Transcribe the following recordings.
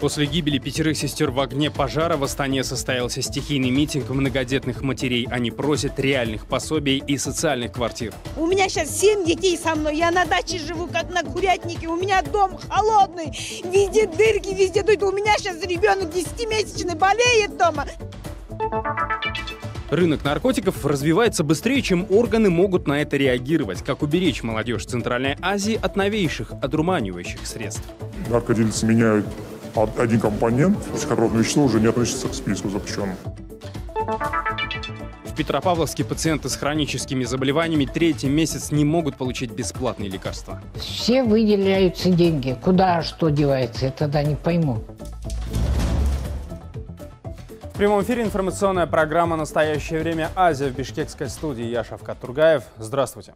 После гибели пятерых сестер в огне пожара в Астане состоялся стихийный митинг многодетных матерей. Они просят реальных пособий и социальных квартир. У меня сейчас семь детей со мной. Я на даче живу, как на курятнике. У меня дом холодный. Везде дырки, везде дует. У меня сейчас ребенок 10-месячный болеет дома. Рынок наркотиков развивается быстрее, чем органы могут на это реагировать. Как уберечь молодежь Центральной Азии от новейших одурманивающих средств? Наркодельцы меняют один компонент психотропное вещество уже не относится к списку запрещенных. В Петропавловске пациенты с хроническими заболеваниями третий месяц не могут получить бесплатные лекарства. Все выделяются деньги. Куда что девается, я тогда не пойму. В прямом эфире информационная программа «Настоящее время. Азия» в бишкекской студии. Я Шавкат Тургаев. Здравствуйте.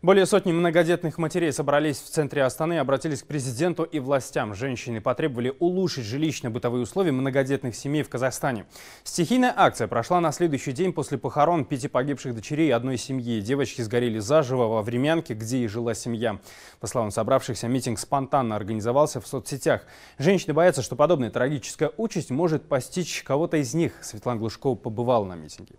Более сотни многодетных матерей собрались в центре Астаны и обратились к президенту и властям. Женщины потребовали улучшить жилищно-бытовые условия многодетных семей в Казахстане. Стихийная акция прошла на следующий день после похорон пяти погибших дочерей одной семьи. Девочки сгорели заживо во времянке, где и жила семья. По словам собравшихся, митинг спонтанно организовался в соцсетях. Женщины боятся, что подобная трагическая участь может постичь кого-то из них. Светлана Глушкова побывала на митинге.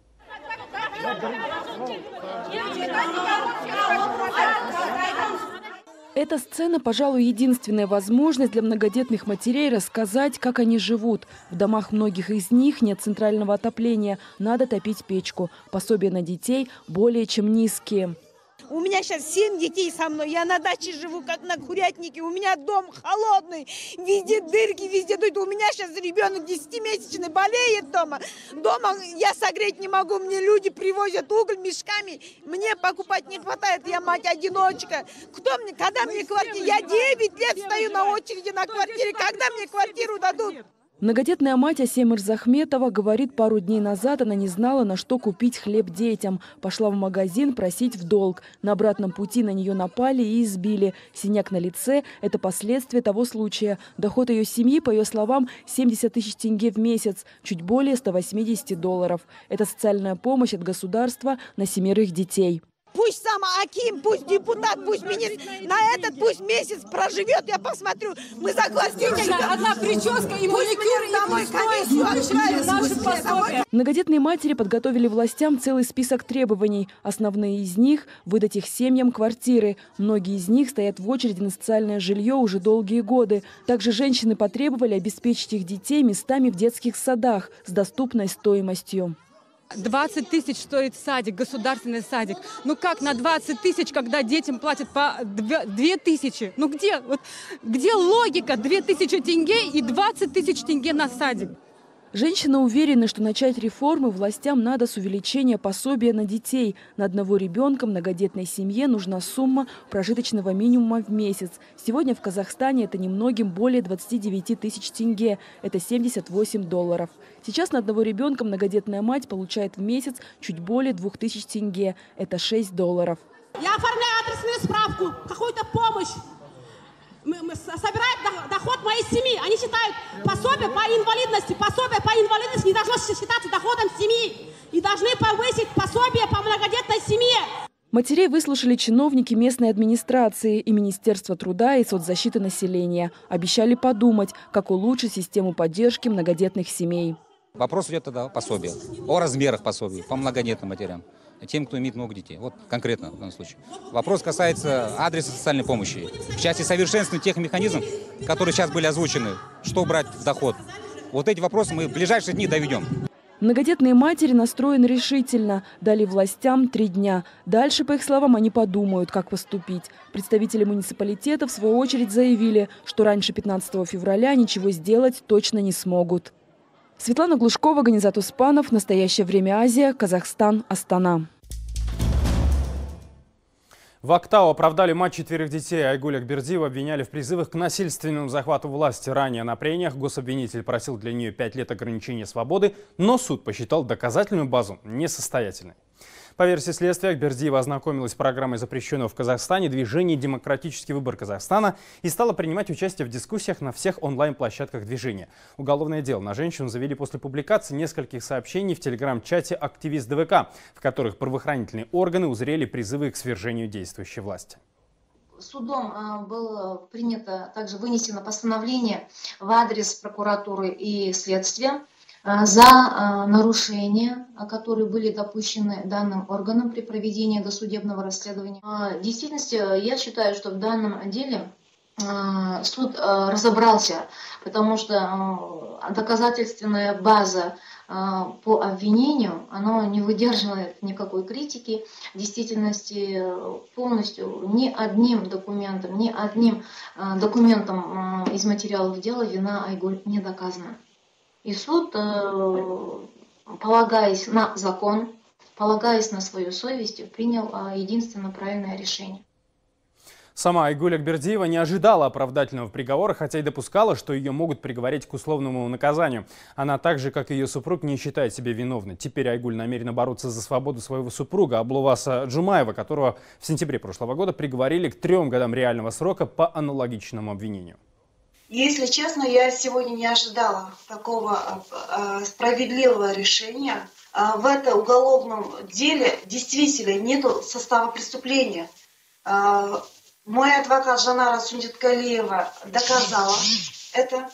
Эта сцена, пожалуй, единственная возможность для многодетных матерей рассказать, как они живут. В домах многих из них нет центрального отопления, надо топить печку. Пособия на детей более чем низкие. У меня сейчас семь детей со мной. Я на даче живу, как на курятнике. У меня дом холодный. Везде дырки, везде дует. У меня сейчас ребенок 10-месячный болеет дома. Дома я согреть не могу. Мне люди привозят уголь мешками. Мне покупать не хватает. Я мать-одиночка. Кто мне, когда мне квартиру? Я 9 лет стою на очереди на квартире. Когда мне квартиру дадут? Многодетная мать Асемир Захметова говорит, пару дней назад она не знала, на что купить хлеб детям. Пошла в магазин просить в долг. На обратном пути на нее напали и избили. Синяк на лице – это последствия того случая. Доход ее семьи, по ее словам, 70 тысяч тенге в месяц, чуть более 180 долларов. Это социальная помощь от государства на семерых детей. Пусть сам Аким, пусть депутат, пусть министр, на этот пусть месяц проживет, я посмотрю. Мы согласны. Одна прическа и маникюр, и домой пособия. Многодетные матери подготовили властям целый список требований. Основные из них – выдать их семьям квартиры. Многие из них стоят в очереди на социальное жилье уже долгие годы. Также женщины потребовали обеспечить их детей местами в детских садах с доступной стоимостью. 20 тысяч стоит садик, государственный садик. Ну как на 20 тысяч, когда детям платят по 2 тысячи? Ну где, вот, где логика 2 тысячи тенге и 20 тысяч тенге на садик? Женщина уверена, что начать реформы властям надо с увеличения пособия на детей. На одного ребенка многодетной семье нужна сумма прожиточного минимума в месяц. Сегодня в Казахстане это немногим более 29 тысяч тенге. Это 78 долларов. Сейчас на одного ребенка многодетная мать получает в месяц чуть более 2000 тенге. Это 6 долларов. Я оформляю адресную справку, какую-то помощь собирают доход моей семьи. Они считают пособие по инвалидности. Пособие по инвалидности не должно считаться доходом семьи. И должны повысить пособие по многодетной семье. Матерей выслушали чиновники местной администрации и Министерства труда и соцзащиты населения. Обещали подумать, как улучшить систему поддержки многодетных семей. Вопрос идет тогда о пособии, о размерах пособий по многодетным матерям тем, кто имеет много детей. Вот конкретно в данном случае. Вопрос касается адреса социальной помощи. В части совершенствования тех механизмов, которые сейчас были озвучены, что брать в доход. Вот эти вопросы мы в ближайшие дни доведем. Многодетные матери настроены решительно. Дали властям три дня. Дальше, по их словам, они подумают, как поступить. Представители муниципалитета, в свою очередь, заявили, что раньше 15 февраля ничего сделать точно не смогут. Светлана Глушкова, Ганизат Успанов. Настоящее время Азия. Казахстан. Астана. В Актау оправдали мать четверых детей. Айгуля Бердиева обвиняли в призывах к насильственному захвату власти. Ранее на прениях гособвинитель просил для нее пять лет ограничения свободы, но суд посчитал доказательную базу несостоятельной. По версии следствия, Бердиева ознакомилась с программой запрещенного в Казахстане движения «Демократический выбор Казахстана» и стала принимать участие в дискуссиях на всех онлайн-площадках движения. Уголовное дело на женщину завели после публикации нескольких сообщений в телеграм-чате «Активист ДВК», в которых правоохранительные органы узрели призывы к свержению действующей власти. судом было принято, также вынесено постановление в адрес прокуратуры и следствия за нарушения, которые были допущены данным органом при проведении досудебного расследования. В действительности, я считаю, что в данном деле суд разобрался, потому что доказательственная база а, по обвинению, оно не выдерживает никакой критики. В действительности полностью ни одним документом, ни одним а, документом а, из материалов дела вина Айгуль не доказана. И суд, э, полагаясь на закон, полагаясь на свою совесть, принял единственно правильное решение. Сама Айгуль Акбердиева не ожидала оправдательного приговора, хотя и допускала, что ее могут приговорить к условному наказанию. Она так же, как и ее супруг, не считает себя виновной. Теперь Айгуль намерена бороться за свободу своего супруга, Аблуваса Джумаева, которого в сентябре прошлого года приговорили к трем годам реального срока по аналогичному обвинению. Если честно, я сегодня не ожидала такого э, справедливого решения. Э, в этом уголовном деле действительно нет состава преступления. Э, мой адвокат Жанара Сундиткалиева доказала это.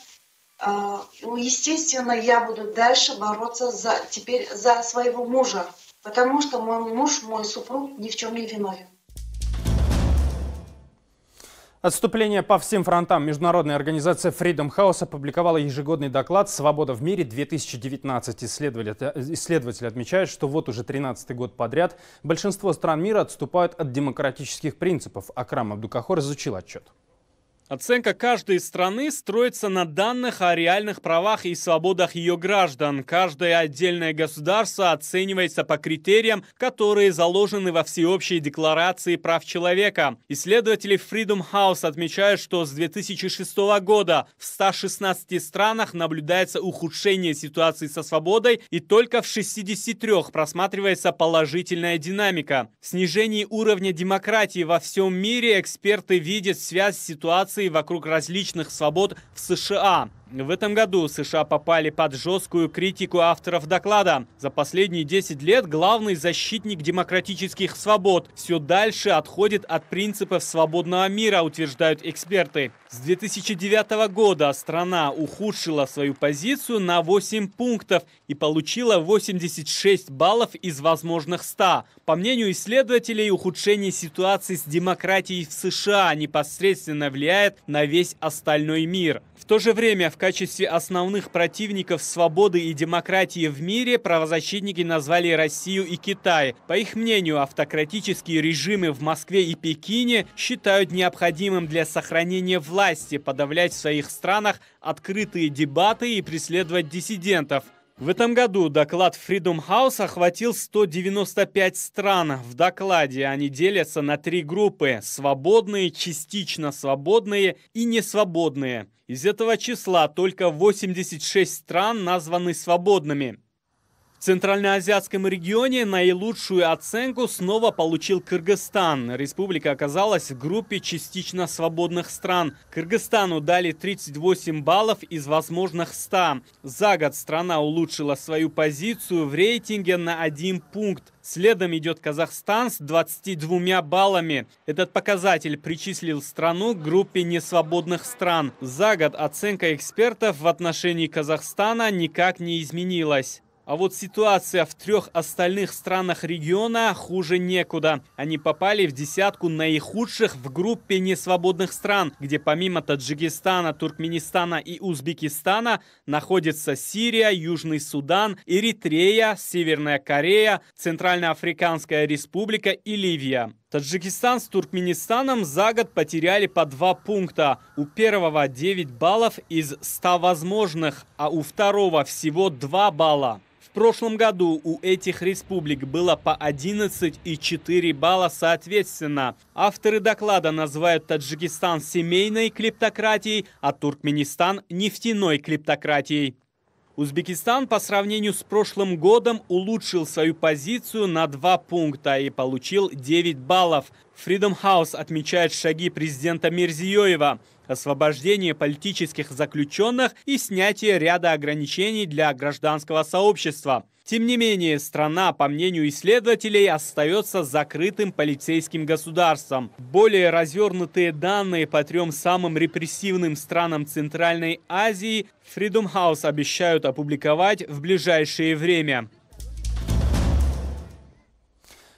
А, ну, естественно, я буду дальше бороться за, теперь за своего мужа, потому что мой муж, мой супруг ни в чем не виновен. Отступление по всем фронтам. Международная организация Freedom House опубликовала ежегодный доклад «Свобода в мире-2019». Исследователь, исследователь отмечает, что вот уже 13-й год подряд большинство стран мира отступают от демократических принципов. Акрам Абдукахор изучил отчет. Оценка каждой страны строится на данных о реальных правах и свободах ее граждан. Каждое отдельное государство оценивается по критериям, которые заложены во Всеобщей декларации прав человека. Исследователи Freedom House отмечают, что с 2006 года в 116 странах наблюдается ухудшение ситуации со свободой и только в 63 просматривается положительная динамика. В снижении уровня демократии во всем мире эксперты видят связь ситуации ситуации вокруг различных свобод в США. В этом году США попали под жесткую критику авторов доклада. За последние 10 лет главный защитник демократических свобод все дальше отходит от принципов свободного мира, утверждают эксперты. С 2009 года страна ухудшила свою позицию на 8 пунктов и получила 86 баллов из возможных 100. По мнению исследователей, ухудшение ситуации с демократией в США непосредственно влияет на весь остальной мир. В то же время в качестве основных противников свободы и демократии в мире правозащитники назвали Россию и Китай. По их мнению, автократические режимы в Москве и Пекине считают необходимым для сохранения власти подавлять в своих странах открытые дебаты и преследовать диссидентов. В этом году доклад Freedom House охватил 195 стран. В докладе они делятся на три группы – свободные, частично свободные и несвободные. Из этого числа только 86 стран названы свободными. Центральноазиатском регионе наилучшую оценку снова получил Кыргызстан. Республика оказалась в группе частично свободных стран. Кыргызстану дали 38 баллов из возможных 100. За год страна улучшила свою позицию в рейтинге на один пункт. Следом идет Казахстан с 22 баллами. Этот показатель причислил страну к группе несвободных стран. За год оценка экспертов в отношении Казахстана никак не изменилась. А вот ситуация в трех остальных странах региона хуже некуда. Они попали в десятку наихудших в группе несвободных стран, где помимо Таджикистана, Туркменистана и Узбекистана находятся Сирия, Южный Судан, Эритрея, Северная Корея, Центральноафриканская Республика и Ливия. Таджикистан с Туркменистаном за год потеряли по два пункта. У первого 9 баллов из 100 возможных, а у второго всего 2 балла. Прошлом году у этих республик было по 11 и 4 балла соответственно. Авторы доклада называют Таджикистан семейной клептократией, а Туркменистан нефтяной клептократией. Узбекистан по сравнению с прошлым годом улучшил свою позицию на 2 пункта и получил 9 баллов. Freedom House отмечает шаги президента Мирзиёева освобождение политических заключенных и снятие ряда ограничений для гражданского сообщества. Тем не менее, страна, по мнению исследователей, остается закрытым полицейским государством. Более развернутые данные по трем самым репрессивным странам Центральной Азии Freedom House обещают опубликовать в ближайшее время.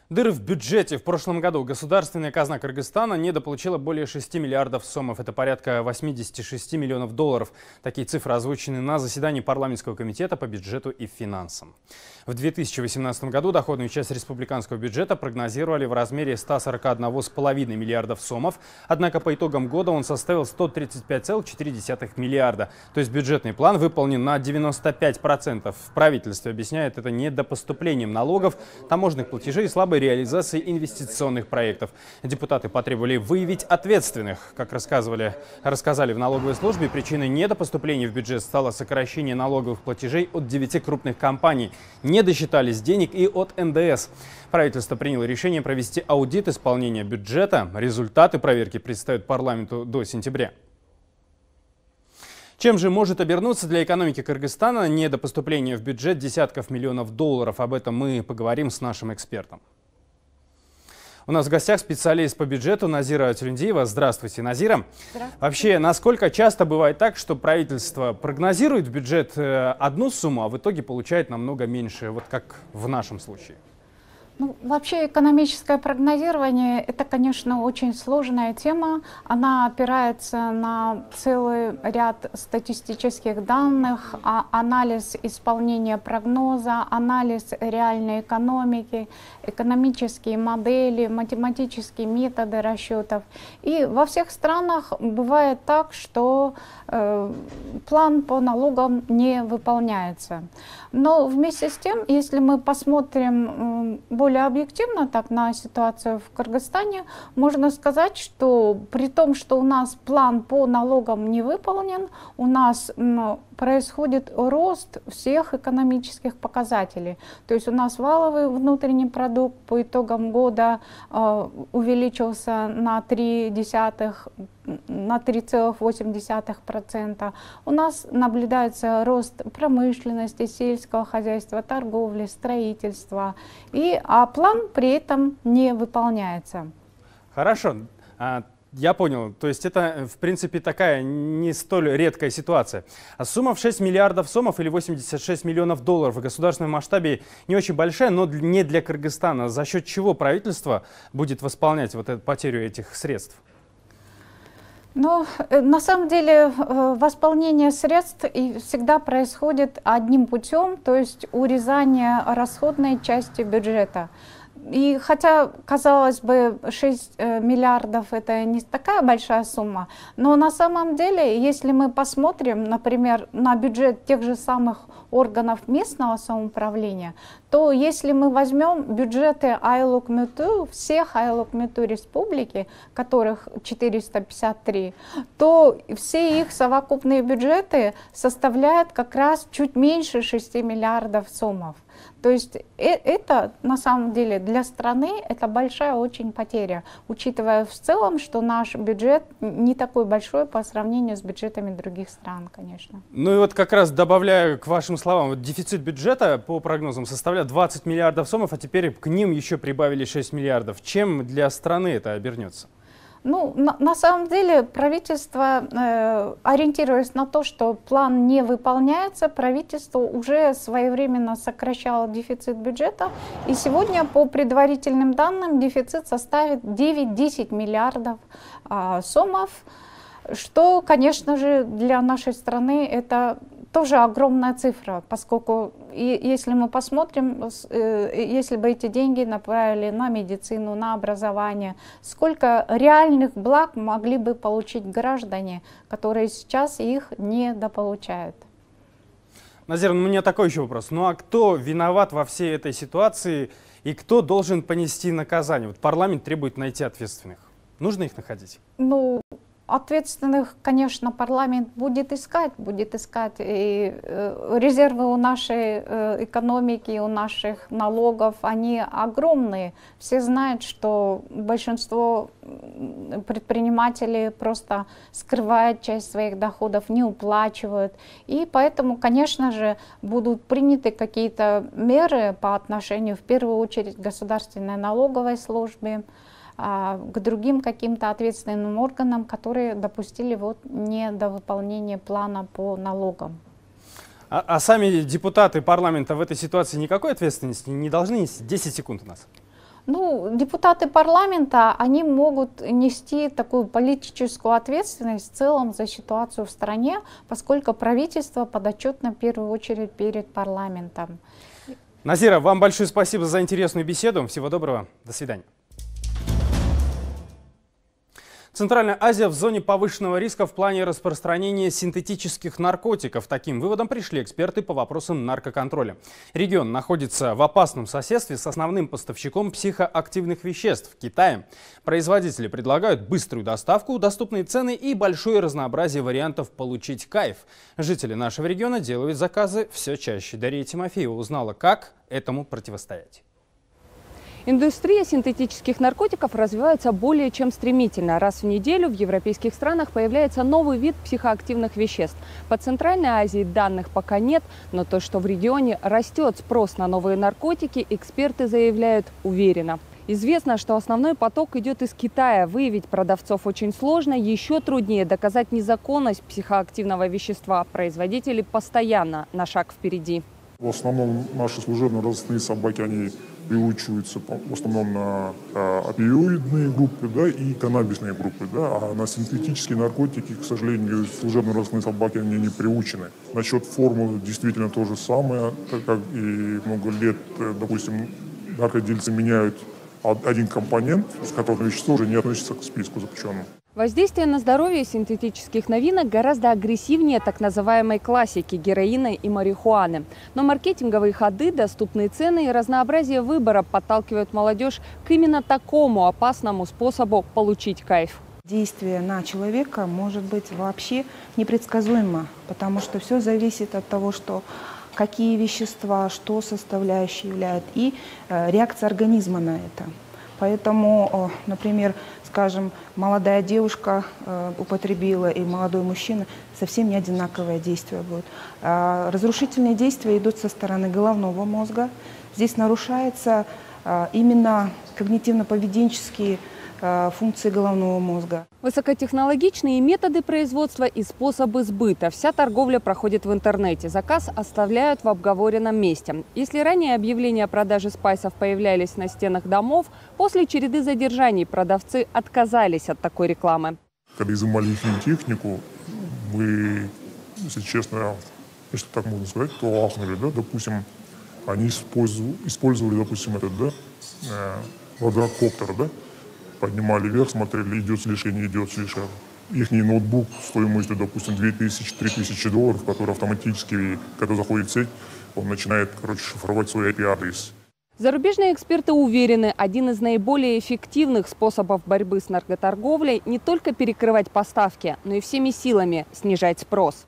Дыры в бюджете. В прошлом году государственная казна Кыргызстана недополучила более 6 миллиардов сомов. Это порядка 86 миллионов долларов. Такие цифры озвучены на заседании парламентского комитета по бюджету и финансам. В 2018 году доходную часть республиканского бюджета прогнозировали в размере 141,5 миллиардов сомов. Однако по итогам года он составил 135,4 миллиарда. То есть бюджетный план выполнен на 95%. В правительстве объясняет это недопоступлением налогов, таможенных платежей и слабой реализации инвестиционных проектов. Депутаты потребовали выявить ответственных. Как рассказывали, рассказали в налоговой службе, причиной недопоступления в бюджет стало сокращение налоговых платежей от 9 крупных компаний. Не досчитались денег и от НДС. Правительство приняло решение провести аудит исполнения бюджета. Результаты проверки представят парламенту до сентября. Чем же может обернуться для экономики Кыргызстана недопоступление в бюджет десятков миллионов долларов? Об этом мы поговорим с нашим экспертом. У нас в гостях специалист по бюджету Назира Тюлендиева. Здравствуйте, Назира. Здравствуйте. Вообще, насколько часто бывает так, что правительство прогнозирует в бюджет э, одну сумму, а в итоге получает намного меньше, вот как в нашем случае? Ну, вообще экономическое прогнозирование – это, конечно, очень сложная тема. Она опирается на целый ряд статистических данных, а анализ исполнения прогноза, анализ реальной экономики, экономические модели, математические методы расчетов. И во всех странах бывает так, что э, план по налогам не выполняется. Но вместе с тем, если мы посмотрим более объективно так на ситуацию в Кыргызстане, можно сказать, что при том, что у нас план по налогам не выполнен, у нас происходит рост всех экономических показателей. То есть у нас валовый внутренний продукт по итогам года э, увеличился на 3 десятых на 3,8%. У нас наблюдается рост промышленности, сельского хозяйства, торговли, строительства. И, а план при этом не выполняется. Хорошо. А, я понял. То есть это, в принципе, такая не столь редкая ситуация. А сумма в 6 миллиардов сомов или 86 миллионов долларов в государственном масштабе не очень большая, но не для Кыргызстана. За счет чего правительство будет восполнять вот эту потерю этих средств? Ну, э, на самом деле э, восполнение средств всегда происходит одним путем, то есть урезание расходной части бюджета. И хотя, казалось бы, 6 э, миллиардов это не такая большая сумма, но на самом деле, если мы посмотрим, например, на бюджет тех же самых органов местного самоуправления, то если мы возьмем бюджеты Айлук-Мюту, всех Айлук-Мюту республики, которых 453, то все их совокупные бюджеты составляют как раз чуть меньше 6 миллиардов сомов. То есть э, это на самом деле для страны это большая очень потеря, учитывая в целом, что наш бюджет не такой большой по сравнению с бюджетами других стран, конечно. Ну и вот как раз добавляя к вашим словам, вот дефицит бюджета по прогнозам составляет 20 миллиардов сомов, а теперь к ним еще прибавили 6 миллиардов. Чем для страны это обернется? Ну, на, на самом деле правительство, э, ориентируясь на то, что план не выполняется, правительство уже своевременно сокращало дефицит бюджета. И сегодня по предварительным данным дефицит составит 9-10 миллиардов э, сомов, что, конечно же, для нашей страны это тоже огромная цифра, поскольку и, если мы посмотрим, э, если бы эти деньги направили на медицину, на образование, сколько реальных благ могли бы получить граждане, которые сейчас их не дополучают. Назир, ну, у меня такой еще вопрос. Ну а кто виноват во всей этой ситуации и кто должен понести наказание? Вот парламент требует найти ответственных. Нужно их находить? Ну, ответственных, конечно, парламент будет искать, будет искать. И э, резервы у нашей э, экономики, у наших налогов, они огромные. Все знают, что большинство предпринимателей просто скрывают часть своих доходов, не уплачивают. И поэтому, конечно же, будут приняты какие-то меры по отношению, в первую очередь, к государственной налоговой службе, к другим каким-то ответственным органам, которые допустили вот недовыполнение плана по налогам. А, а сами депутаты парламента в этой ситуации никакой ответственности не должны нести? 10 секунд у нас. Ну, депутаты парламента, они могут нести такую политическую ответственность в целом за ситуацию в стране, поскольку правительство подотчетно в первую очередь перед парламентом. Назира, вам большое спасибо за интересную беседу. Всего доброго. До свидания. Центральная Азия в зоне повышенного риска в плане распространения синтетических наркотиков. Таким выводом пришли эксперты по вопросам наркоконтроля. Регион находится в опасном соседстве с основным поставщиком психоактивных веществ – Китаем. Производители предлагают быструю доставку, доступные цены и большое разнообразие вариантов получить кайф. Жители нашего региона делают заказы все чаще. Дарья Тимофеева узнала, как этому противостоять. Индустрия синтетических наркотиков развивается более чем стремительно. Раз в неделю в европейских странах появляется новый вид психоактивных веществ. По Центральной Азии данных пока нет, но то, что в регионе растет спрос на новые наркотики, эксперты заявляют уверенно. Известно, что основной поток идет из Китая. Выявить продавцов очень сложно, еще труднее доказать незаконность психоактивного вещества. Производители постоянно на шаг впереди. В основном наши служебно-розыскные собаки, они приучиваются в основном на э, опиоидные группы да, и каннабисные группы. Да, а на синтетические наркотики, к сожалению, служебно-розыскные собаки они не приучены. Насчет формулы действительно то же самое, так как и много лет, э, допустим, наркодельцы меняют один компонент, с которым вещество уже не относится к списку запрещенным. Воздействие на здоровье синтетических новинок гораздо агрессивнее так называемой классики героина и марихуаны. Но маркетинговые ходы, доступные цены и разнообразие выбора подталкивают молодежь к именно такому опасному способу получить кайф. Действие на человека может быть вообще непредсказуемо, потому что все зависит от того, что какие вещества, что составляющие являются, и э, реакция организма на это. Поэтому, например, скажем, молодая девушка э, употребила и молодой мужчина, совсем не одинаковое действие будет. А разрушительные действия идут со стороны головного мозга. Здесь нарушается а, именно когнитивно-поведенческие Э, функции головного мозга. Высокотехнологичные методы производства и способы сбыта. Вся торговля проходит в интернете. Заказ оставляют в обговоренном месте. Если ранее объявления о продаже спайсов появлялись на стенах домов, после череды задержаний продавцы отказались от такой рекламы. Когда изымали их технику, мы, если честно, если так можно сказать, то ахнули, да, допустим, они использовали, использовали допустим, этот, да, э, квадрокоптер, да, поднимали вверх, смотрели, идет слиша, не идет слиша. Их ноутбук стоимостью, допустим, 2000-3000 долларов, который автоматически, когда заходит в сеть, он начинает, короче, шифровать свой IP-адрес. Зарубежные эксперты уверены, один из наиболее эффективных способов борьбы с наркоторговлей не только перекрывать поставки, но и всеми силами снижать спрос.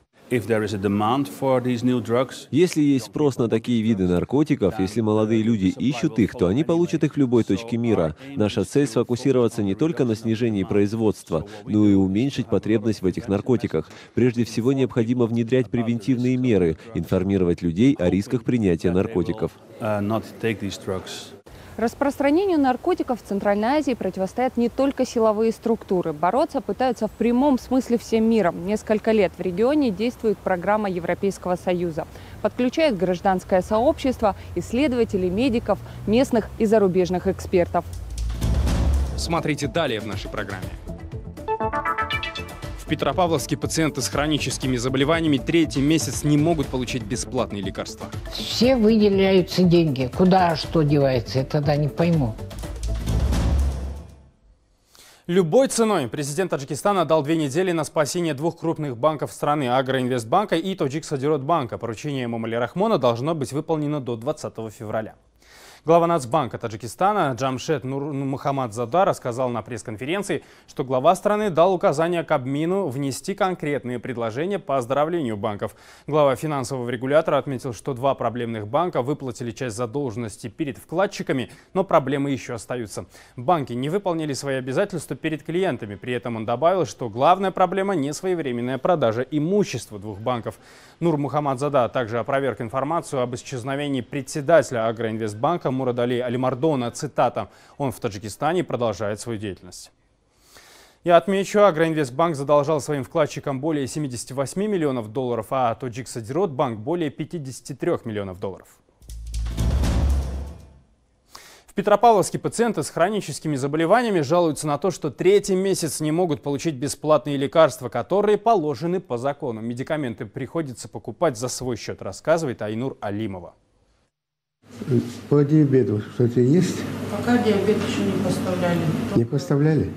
Если есть спрос на такие виды наркотиков, если молодые люди ищут их, то они получат их в любой точке мира. Наша цель сфокусироваться не только на снижении производства, но и уменьшить потребность в этих наркотиках. Прежде всего необходимо внедрять превентивные меры, информировать людей о рисках принятия наркотиков. Распространению наркотиков в Центральной Азии противостоят не только силовые структуры. Бороться пытаются в прямом смысле всем миром. Несколько лет в регионе действует программа Европейского Союза. Подключает гражданское сообщество, исследователей, медиков, местных и зарубежных экспертов. Смотрите далее в нашей программе. Петропавловске пациенты с хроническими заболеваниями третий месяц не могут получить бесплатные лекарства. Все выделяются деньги. Куда что девается, я тогда не пойму. Любой ценой президент Таджикистана дал две недели на спасение двух крупных банков страны – Агроинвестбанка и Тоджик Садирот банка. Поручение Мамали Рахмона должно быть выполнено до 20 февраля. Глава Нацбанка Таджикистана Джамшет Нур Зада рассказал на пресс-конференции, что глава страны дал указание Кабмину внести конкретные предложения по оздоровлению банков. Глава финансового регулятора отметил, что два проблемных банка выплатили часть задолженности перед вкладчиками, но проблемы еще остаются. Банки не выполнили свои обязательства перед клиентами. При этом он добавил, что главная проблема не своевременная продажа имущества двух банков. Нур Мухаммадзада также опроверг информацию об исчезновении председателя Агроинвестбанка Мурадали Алимардона. Цитата. Он в Таджикистане продолжает свою деятельность. Я отмечу, Агроинвестбанк задолжал своим вкладчикам более 78 миллионов долларов, а Тоджик Садирот банк более 53 миллионов долларов. В Петропавловске пациенты с хроническими заболеваниями жалуются на то, что третий месяц не могут получить бесплатные лекарства, которые положены по закону. Медикаменты приходится покупать за свой счет, рассказывает Айнур Алимова. По диабету что-то есть? Пока диабет еще не поставляли. Не поставляли?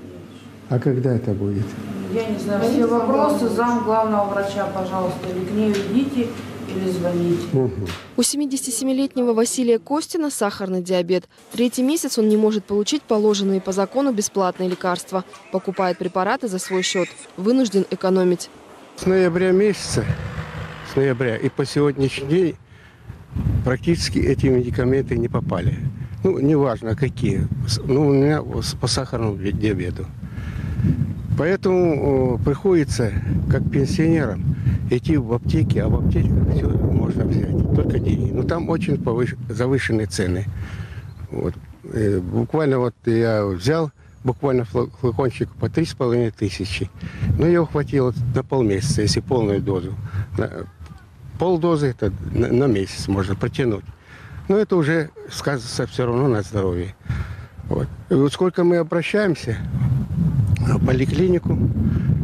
А когда это будет? Я не знаю. Все вопросы зам главного врача, пожалуйста, или к ней идите, или звоните. Угу. У 77-летнего Василия Костина сахарный диабет. Третий месяц он не может получить положенные по закону бесплатные лекарства. Покупает препараты за свой счет. Вынужден экономить. С ноября месяца, с ноября и по сегодняшний день практически эти медикаменты не попали. Ну, неважно какие. Ну, у меня по сахарному диабету. Поэтому приходится, как пенсионерам, идти в аптеки, а в аптеках все можно взять, только деньги. Но там очень повыш... завышенные цены. Вот. И буквально вот я взял буквально флакончик по три с половиной тысячи. Но его хватило на полмесяца, если полную дозу. Полдозы это на, на месяц можно протянуть. Но это уже сказывается все равно на здоровье. Вот. И вот сколько мы обращаемся, поликлинику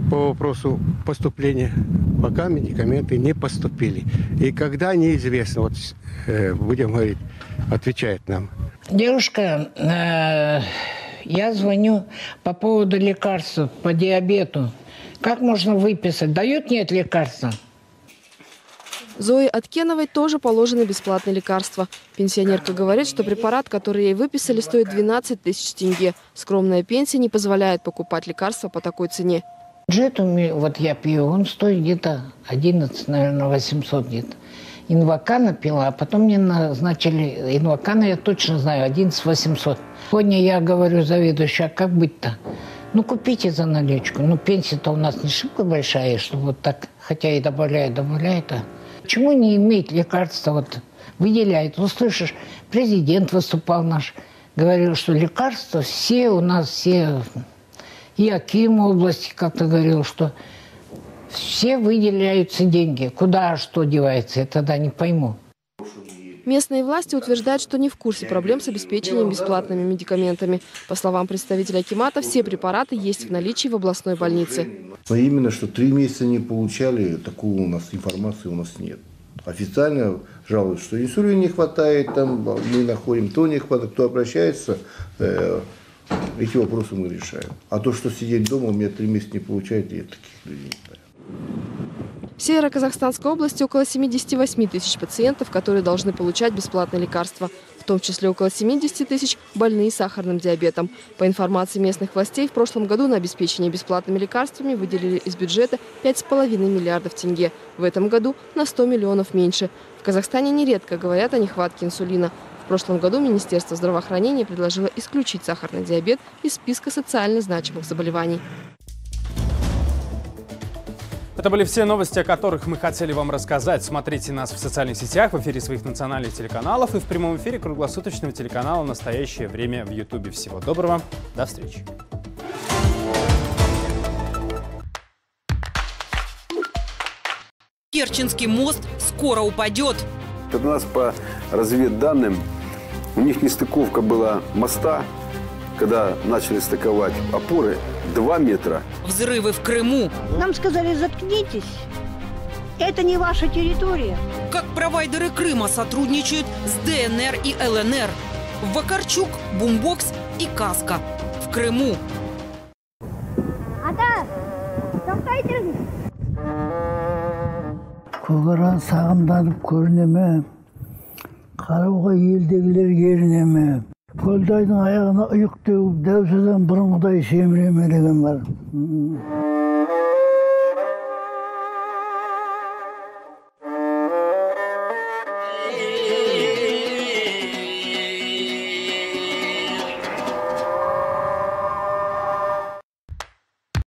по вопросу поступления, пока медикаменты не поступили. И когда неизвестно, вот э, будем говорить, отвечает нам. Девушка, э, я звоню по поводу лекарств по диабету. Как можно выписать? Дают нет лекарства? Зое Откеновой тоже положены бесплатные лекарства. Пенсионерка говорит, что препарат, который ей выписали, стоит 12 тысяч тенге. Скромная пенсия не позволяет покупать лекарства по такой цене. Джет, вот я пью, он стоит где-то 11, наверное, 800 где-то. Инвакана пила, а потом мне назначили, инвакана я точно знаю, 11 800. Сегодня я говорю заведующей, а как быть-то? Ну, купите за наличку. Ну, пенсия-то у нас не шибко большая, что вот так, хотя и добавляет, добавляет, а Почему не иметь лекарства? Вот выделяет. Услышишь, президент выступал наш, говорил, что лекарства все у нас, все, и Аким области как-то говорил, что все выделяются деньги. Куда что девается, я тогда не пойму. Местные власти утверждают, что не в курсе проблем с обеспечением бесплатными медикаментами. По словам представителя Акимата, все препараты есть в наличии в областной больнице. Но именно, что три месяца не получали, такого у нас информации у нас нет. Официально жалуются, что инсулина не хватает, там мы находим, то не хватает, кто обращается, э, эти вопросы мы решаем. А то, что сидеть дома, у меня три месяца не получает, я таких людей. В Северо-Казахстанской области около 78 тысяч пациентов, которые должны получать бесплатные лекарства. В том числе около 70 тысяч больные сахарным диабетом. По информации местных властей, в прошлом году на обеспечение бесплатными лекарствами выделили из бюджета 5,5 миллиардов тенге. В этом году на 100 миллионов меньше. В Казахстане нередко говорят о нехватке инсулина. В прошлом году Министерство здравоохранения предложило исключить сахарный диабет из списка социально значимых заболеваний. Это были все новости, о которых мы хотели вам рассказать. Смотрите нас в социальных сетях, в эфире своих национальных телеканалов и в прямом эфире круглосуточного телеканала «Настоящее время» в Ютубе. Всего доброго, до встречи. Керченский мост скоро упадет. У нас по разведданным у них нестыковка была моста, когда начали стыковать опоры, 2 метра. Взрывы в Крыму. Нам сказали, заткнитесь. Это не ваша территория. Как провайдеры Крыма сотрудничают с ДНР и ЛНР. Вакарчук, Бумбокс и Каска. В Крыму. Ата, тоқтайтыңыз. Көкаран сағымданып көрінеме, қарауға елдегілер еріне ме Көлдайдың аяғына ұйық теуіп бұрынғыдай семіре ме деген бар